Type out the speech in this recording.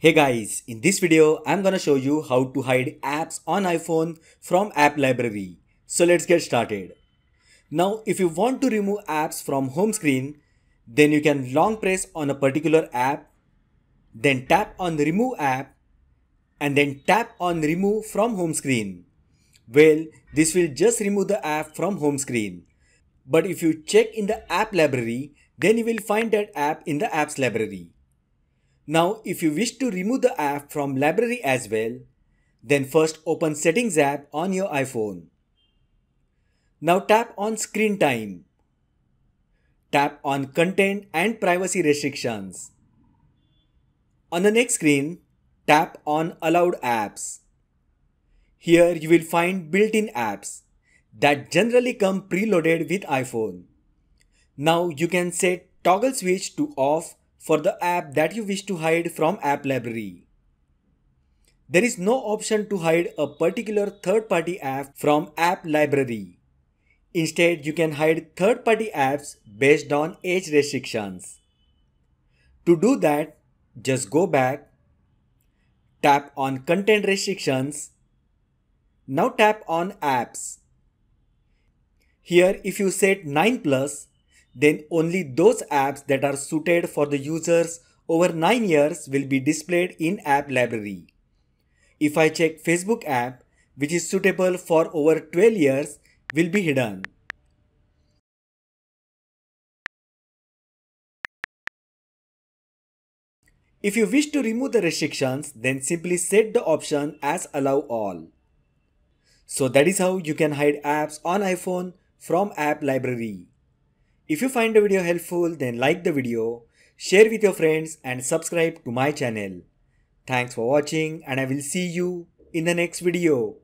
Hey guys, in this video I'm gonna show you how to hide apps on iPhone from app library. So let's get started. Now if you want to remove apps from home screen, then you can long press on a particular app, then tap on remove app and then tap on remove from home screen. Well, this will just remove the app from home screen. But if you check in the app library, then you will find that app in the apps library. Now if you wish to remove the app from library as well, then first open settings app on your iPhone. Now tap on screen time. Tap on content and privacy restrictions. On the next screen, tap on allowed apps. Here you will find built-in apps that generally come preloaded with iPhone. Now you can set toggle switch to off for the app that you wish to hide from app library. There is no option to hide a particular third-party app from app library. Instead, you can hide third-party apps based on age restrictions. To do that, just go back, tap on content restrictions, now tap on apps. Here if you set 9 plus, then only those apps that are suited for the users over 9 years will be displayed in app library. If I check Facebook app, which is suitable for over 12 years, will be hidden. If you wish to remove the restrictions, then simply set the option as allow all. So that is how you can hide apps on iPhone from app library. If you find the video helpful then like the video, share with your friends and subscribe to my channel. Thanks for watching and I will see you in the next video.